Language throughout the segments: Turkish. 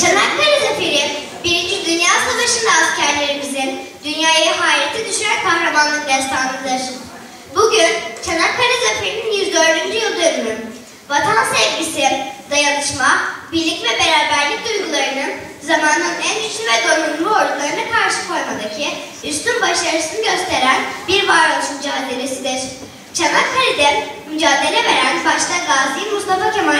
Çanakkale Zaferi, Birinci Dünya Savaşı'nda askerlerimizin dünyayı hayrete düşüren kahramanlık destanıdır. Bugün Çanakkale Zaferi'nin 104. yıl dönümü. Vatan sevgisi, dayanışma, birlik ve beraberlik duygularının zamanın en güçlü ve donanımlı ordularına karşı koymadaki üstün başarısını gösteren bir varoluş mücadelesidir. Çanakkale'de mücadele veren başta Gazi Mustafa Kemal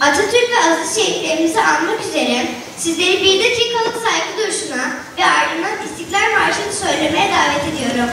Atatürk ve aziz şehitlerimizi anmak üzere sizleri bir dakikalık saygı duruşuna ve ardından İstiklal Marşı'nı söylemeye davet ediyorum.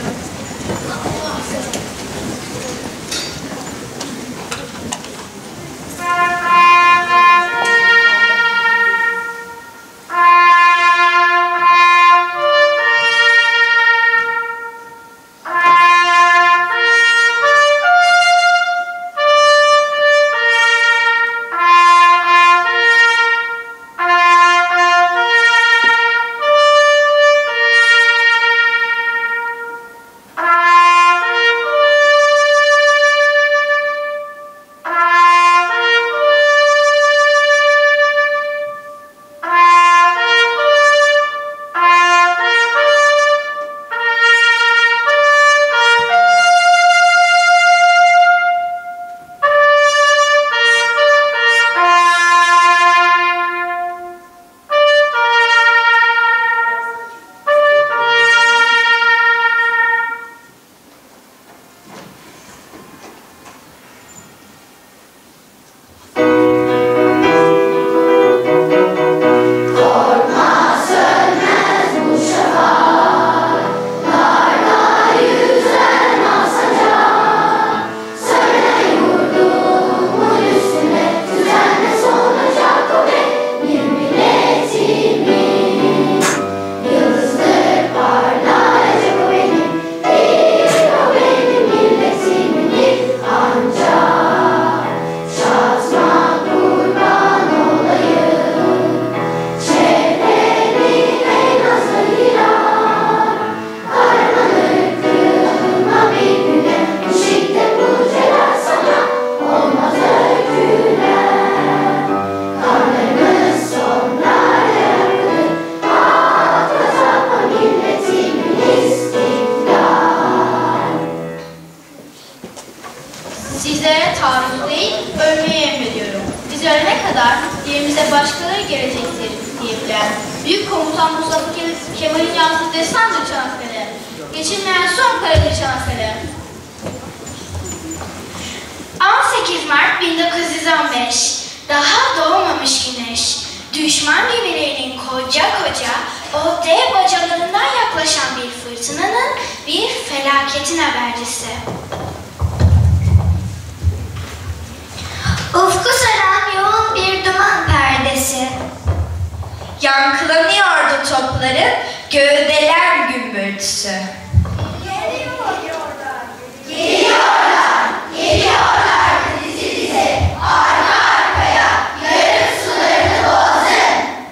Yankılanıyordu topların gövdeler gümbürtüsü.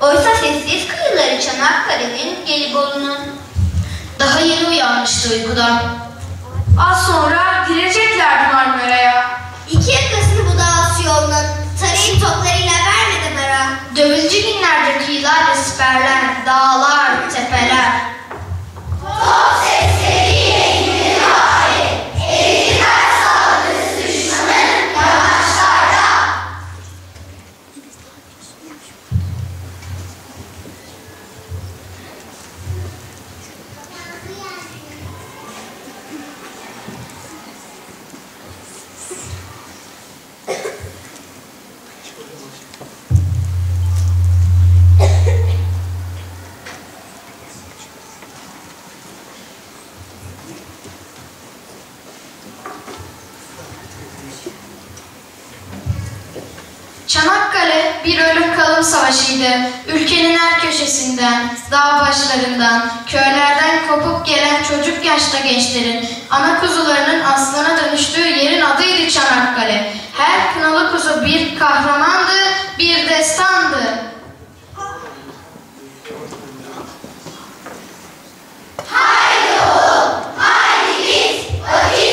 Oysa sessiz kıyıları Çanakkale'nin Gelibolu'nun Daha yeni uyanmıştı uykudan. Az sonra gireceklerdi Marmara'ya. iki yakasını bu dağıtı yolunun tarayıp toplarıyla vermeden ara. Dövülcü siperler, dağlar, tepeler. Savaşıydı. Ülkenin her köşesinden, dağ başlarından, köylerden kopup gelen çocuk yaşta gençlerin, ana kuzularının aslana dönüştüğü yerin adıydı Çanakkale. Her kınalı kuzu bir kahramandı, bir destandı. Yenilmişti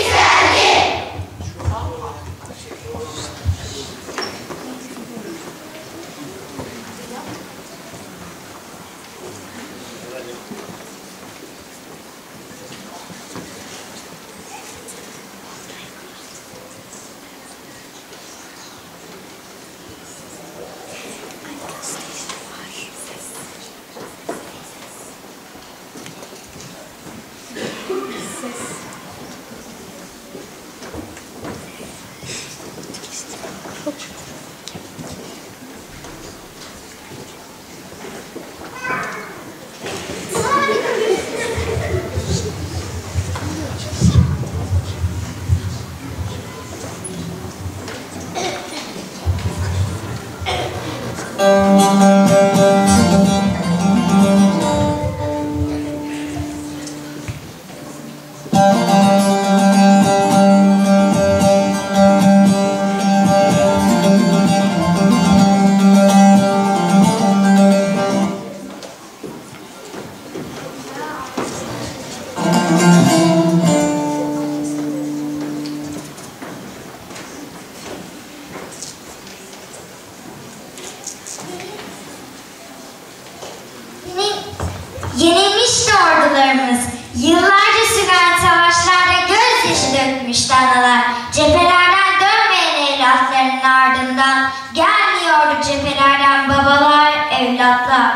cephelerden babalar, evlatlar.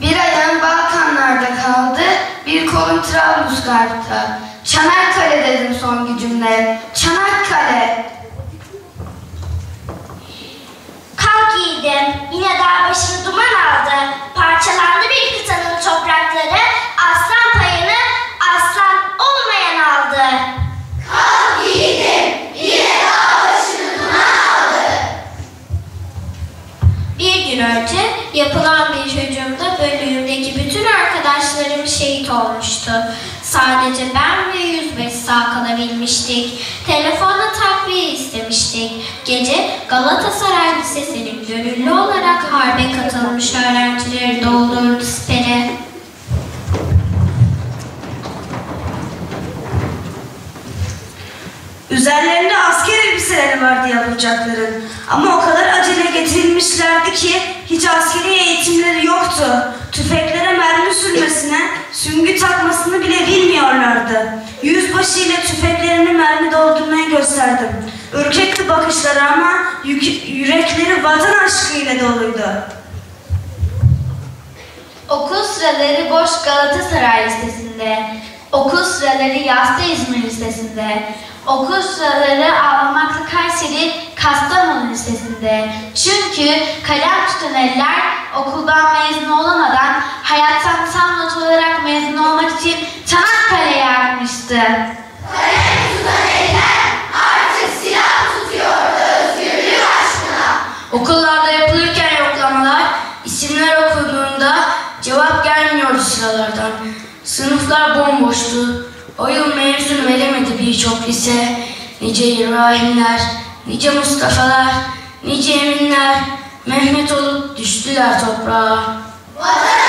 Bir ayağım Balkanlarda kaldı, bir kolum Trablusgarp'ta. Çanakkale dedim son gücümle. Çanakkale! Kalk yiğidim, yine dağ başını duman aldı. Parçalandı bir kıtanın toprakları, aslan payını aslan olmayan aldı. Yapılan bir hücumda bölüğümdeki bütün arkadaşlarım şehit olmuştu. Sadece ben ve 105 sağ kalabilmiştik. Telefonla takviye istemiştik. Gece Galatasaray Lisesi'nin gönüllü olarak harbe katılmış öğrencileri doldurdu sipere. Üzerlerinde asker elbiseleri vardı yavrucakların. Ama o kadar acele getirilmişlerdi ki hiç askeri eğitimleri yoktu. Tüfeklere mermi sürmesine, süngü takmasını bile bilmiyorlardı. Yüzbaşı ile tüfeklerini mermi doldurmaya gösterdim. Ürkekti bakışları ama yürekleri vatan aşkıyla doluydu. Okul sıraları boş Galatasaray Lisesi'nde. Okul sıraları Yasta İzmir Lisesi'nde. Okul sıraları Almaklı Kayseri Kastamonu Lisesi'nde. Çünkü kalem tutan eller okuldan mezun olamadan hayattan tam not olarak mezun olmak için Çanakkale'ye akmıştı. Okullarda yapılırken yoklamalar, isimler okunduğunda cevap gelmiyordu sıralardan. Sınıflar bomboştu. O yıl mezun veremedi birçok lise. Nice İbrahimler, nice Mustafa'lar, nice Eminler, Mehmet olup düştüler toprağa. Rahat!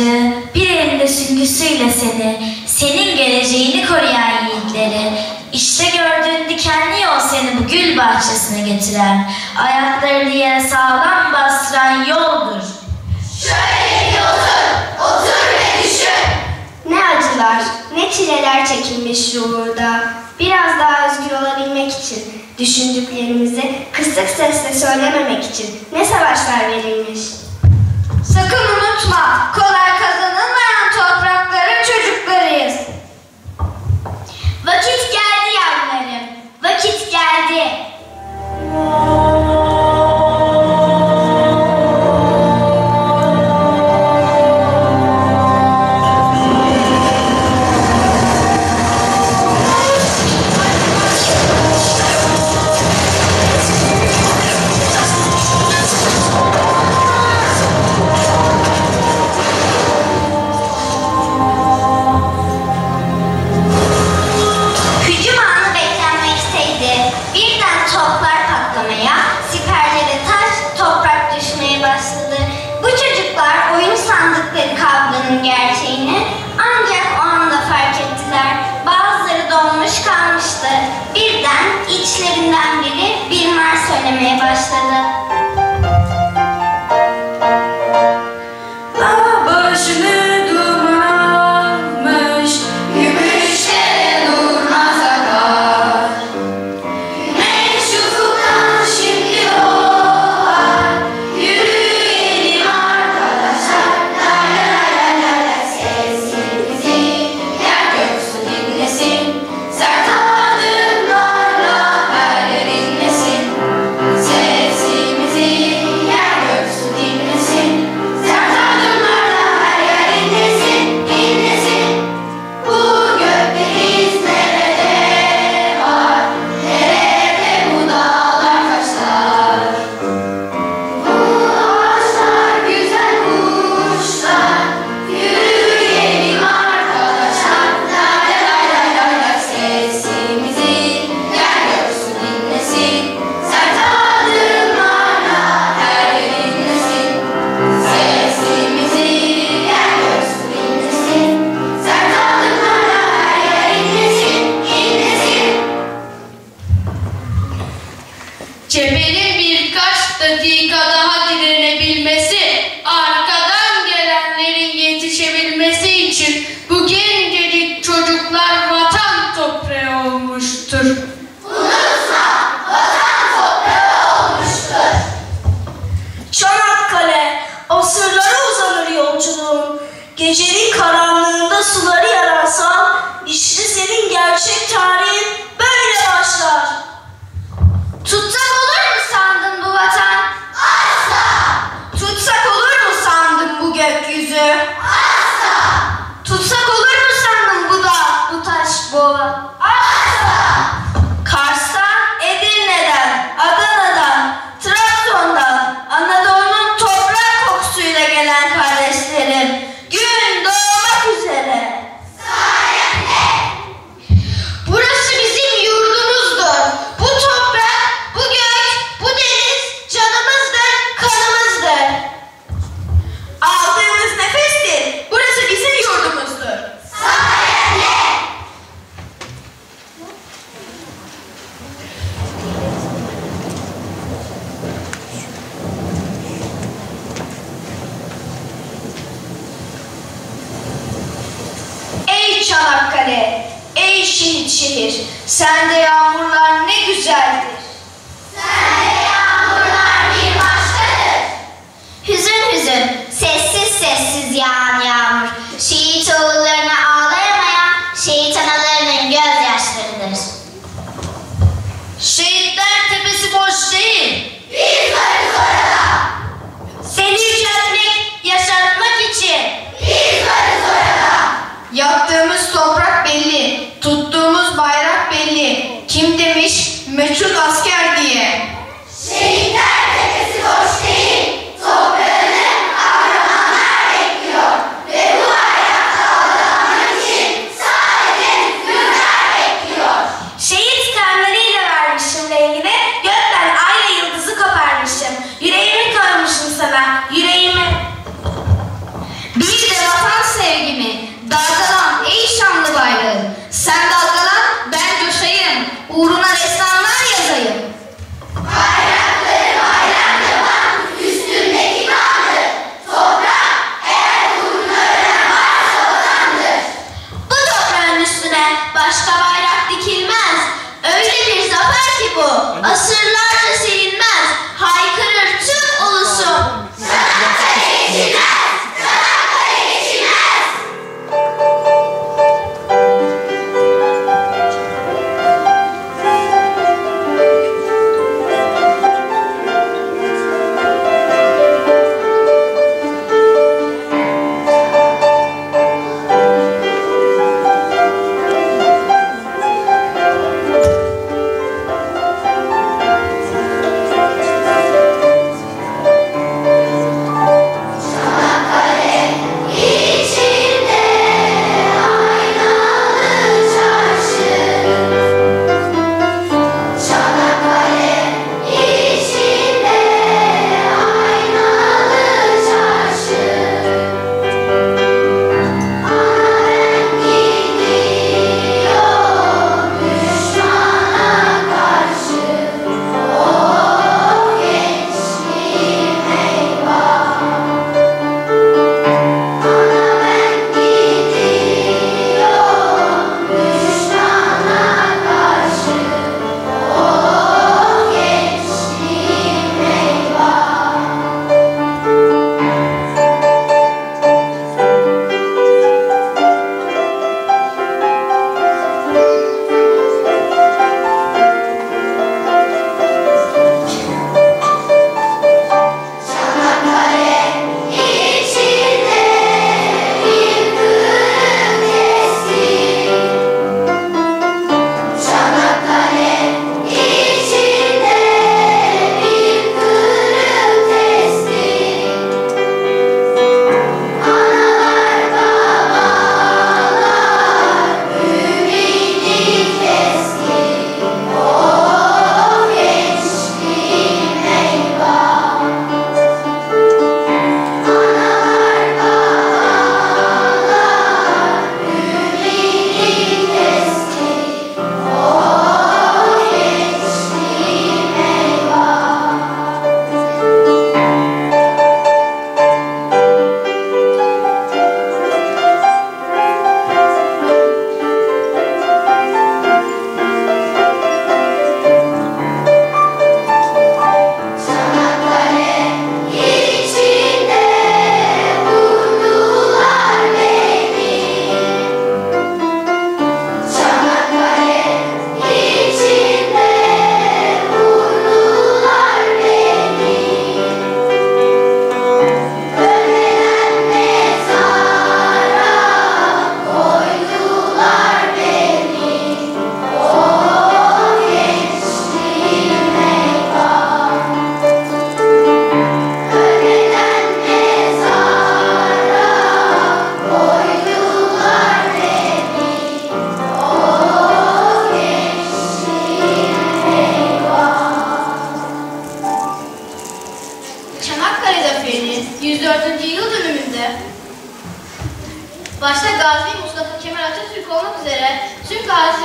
Elinde sancı, bir elinde süngüsüyle seni, senin geleceğini koruyan yiğitleri. İşte gördüğün dikenli yol seni bu gül bahçesine getiren, ayaklarını yere sağlam bastıran yoldur. Ne acılar, ne çileler çekilmiş uğurda. Biraz daha özgür olabilmek için, düşündüklerimizi kısık sesle söylememek için ne savaşlar verilmiş. Sakın unutma, kolay kazanılmayan işlerinden biri bir mar söylemeye başladı. cephenin birkaç dakika daha direnebilmesi arka Çanakkale, ey şehit şehir, sende yağmurlar ne güzeldir. Sende yağmurlar bir başkadır. Hüzün hüzün, sessiz sessiz yağan yağmur, tarde é. Başka bayrak dikilmez. Öyle bir zafer ki bu. Asırlar Başta Gazi Mustafa Kemal Atatürk olmak üzere tüm gazi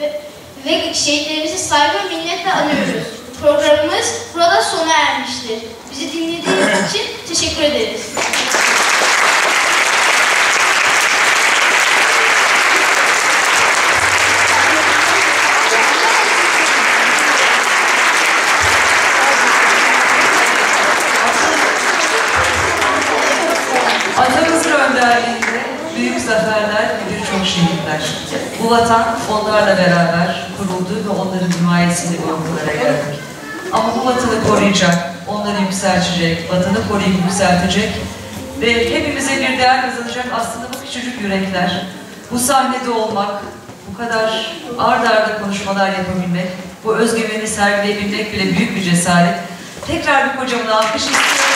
ve, ve şehitlerimizi saygı ve minnetle anıyoruz. Programımız burada sona ermiştir. Bizi dinlediğiniz için teşekkür ederiz. Zaferler ve birçok şehitler. Bu vatan onlarla beraber kuruldu ve onların himayesinde bu noktalara geldik. Ama bu vatanı koruyacak, onları yükseltecek, vatanı koruyup yükseltecek ve hepimize bir değer kazanacak aslında bu küçücük yürekler. Bu sahnede olmak, bu kadar ard arda konuşmalar yapabilmek, bu özgüveni sergileyebilmek bile büyük bir cesaret. Tekrar bir kocaman alkış istiyorum.